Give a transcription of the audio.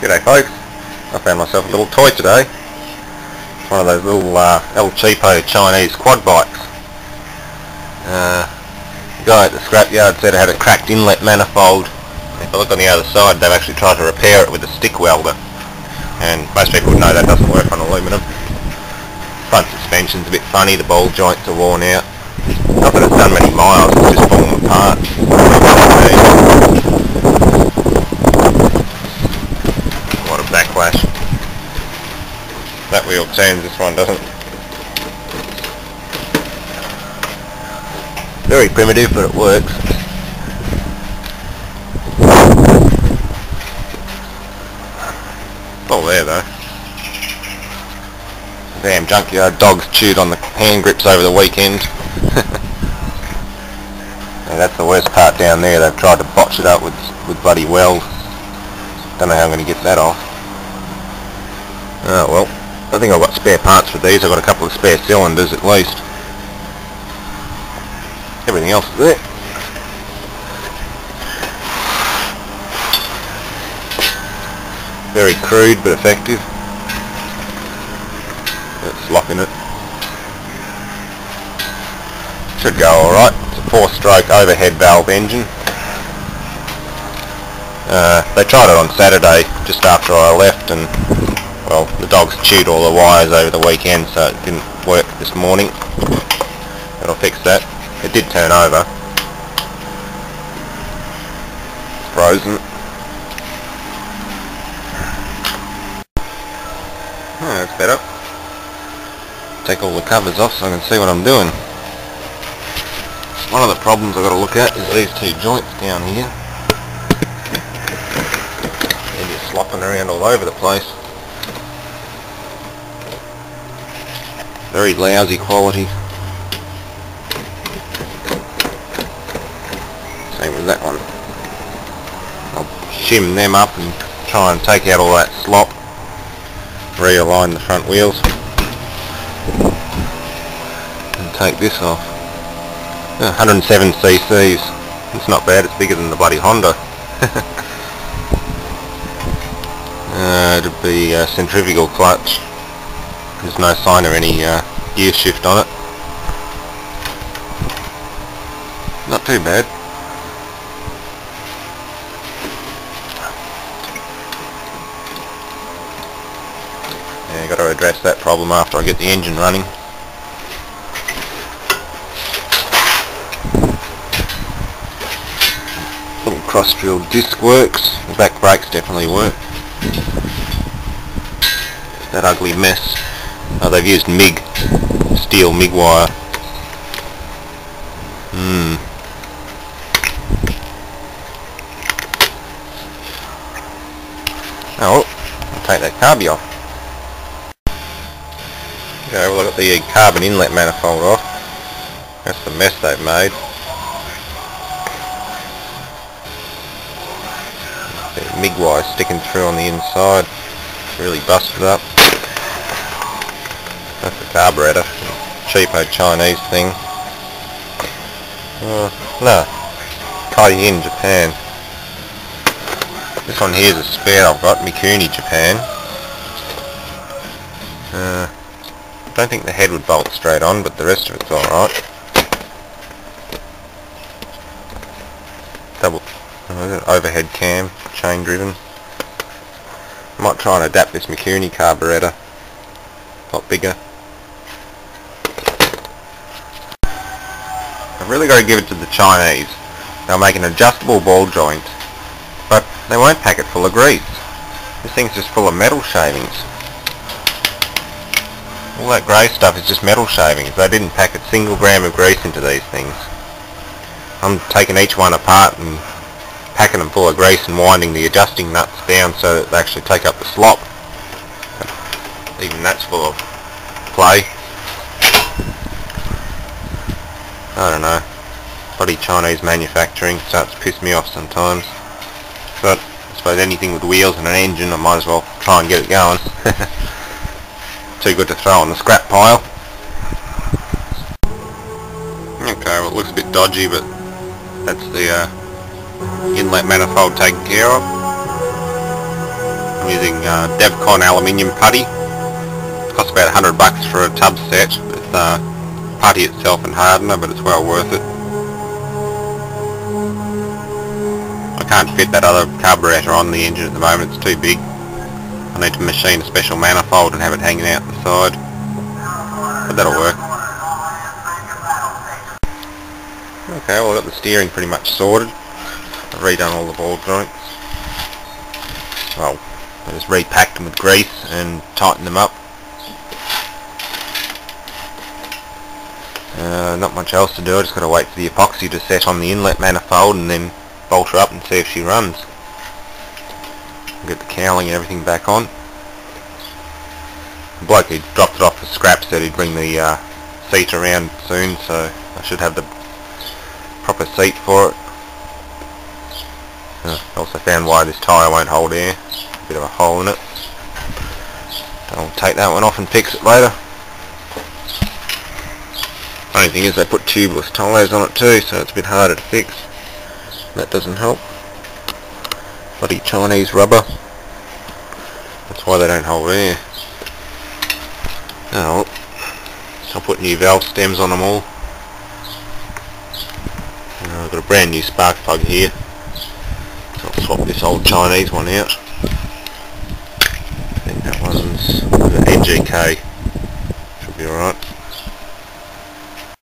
G'day folks, I found myself a little toy today. It's one of those little uh, El Cheapo Chinese quad bikes. Uh, the guy at the scrapyard said it had a cracked inlet manifold. If I look on the other side, they've actually tried to repair it with a stick welder. And most people would know that doesn't work on aluminium. Front suspension's a bit funny, the ball joints are worn out. Not that it's done many miles, it's just fallen apart. What a backlash. Wheel this one doesn't. Very primitive, but it works. All there though. Damn junkyard dogs chewed on the hand grips over the weekend. Yeah, that's the worst part down there. They've tried to botch it up with with bloody welds. Don't know how I'm going to get that off. Oh well, think I've got spare parts for these. I've got a couple of spare cylinders at least. Everything else is there. Very crude but effective. It's locking it. Should go alright. It's a four-stroke overhead valve engine. Uh, they tried it on Saturday just after I left and well the dogs chewed all the wires over the weekend so it didn't work this morning. It'll fix that. It did turn over. It's frozen. Oh, that's better. Take all the covers off so I can see what I'm doing. One of the problems I've got to look at is these two joints down here. They're just slopping around all over the place. Very lousy quality. Same with that one. I'll shim them up and try and take out all that slop. Realign the front wheels. And take this off. 107 cc's. It's not bad, it's bigger than the bloody Honda. uh, it'd be a centrifugal clutch. There's no sign of any uh, gear shift on it. Not too bad. Yeah, got to address that problem after I get the engine running. Little cross-drilled disc works. The back brakes definitely work. That ugly mess. Oh, they've used MIG. Steel MIG wire. Hmm. Oh, I'll take that carby off. Okay, well I've got the carbon inlet manifold off. That's the mess they've made. The MIG wire sticking through on the inside. Really busted up. That's the carburetor. Cheapo Chinese thing. Uh, no. in Japan. This one here is a spare I've got, Mikuni, Japan. Uh, don't think the head would bolt straight on, but the rest of it's alright. Double uh, overhead cam, chain driven. Might try and adapt this Mikuni carburetor. A lot bigger. I've really got to give it to the Chinese. They'll make an adjustable ball joint, but they won't pack it full of grease. This thing's just full of metal shavings. All that grey stuff is just metal shavings. They didn't pack a single gram of grease into these things. I'm taking each one apart and packing them full of grease and winding the adjusting nuts down so that they actually take up the slop. Even that's full of play. I don't know. Bloody Chinese manufacturing starts to piss me off sometimes. But I suppose anything with wheels and an engine I might as well try and get it going. Too good to throw on the scrap pile. Okay, well it looks a bit dodgy but that's the uh, inlet manifold taken care of. I'm using uh, Devcon aluminium putty. Costs about 100 bucks for a tub set uh, putty itself and hardener, but it's well worth it. I can't fit that other carburetor on the engine at the moment, it's too big. I need to machine a special manifold and have it hanging out the side. But that'll work. Okay, well I've got the steering pretty much sorted. I've redone all the ball joints. Well, I just repacked them with grease and tightened them up. Uh, not much else to do, I just got to wait for the epoxy to set on the inlet manifold and then bolt her up and see if she runs. Get the cowling and everything back on. The bloke who dropped it off for scrap said he'd bring the uh, seat around soon, so I should have the proper seat for it. Uh, also found why this tyre won't hold air. A bit of a hole in it. I'll take that one off and fix it later. Only thing is they put tubeless tyres on it too, so it's a bit harder to fix. That doesn't help. Bloody Chinese rubber. That's why they don't hold air. Oh, I'll put new valve stems on them all. I've got a brand new spark plug here. So I'll swap this old Chinese one out. I think that one's an NGK. Should be alright.